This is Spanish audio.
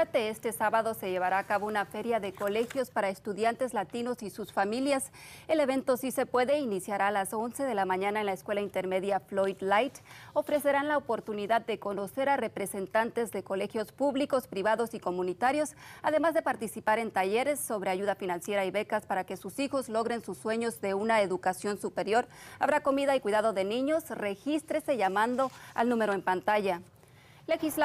Este sábado se llevará a cabo una feria de colegios para estudiantes latinos y sus familias. El evento si se puede iniciará a las 11 de la mañana en la Escuela Intermedia Floyd Light. Ofrecerán la oportunidad de conocer a representantes de colegios públicos, privados y comunitarios, además de participar en talleres sobre ayuda financiera y becas para que sus hijos logren sus sueños de una educación superior. Habrá comida y cuidado de niños. Regístrese llamando al número en pantalla. Legislador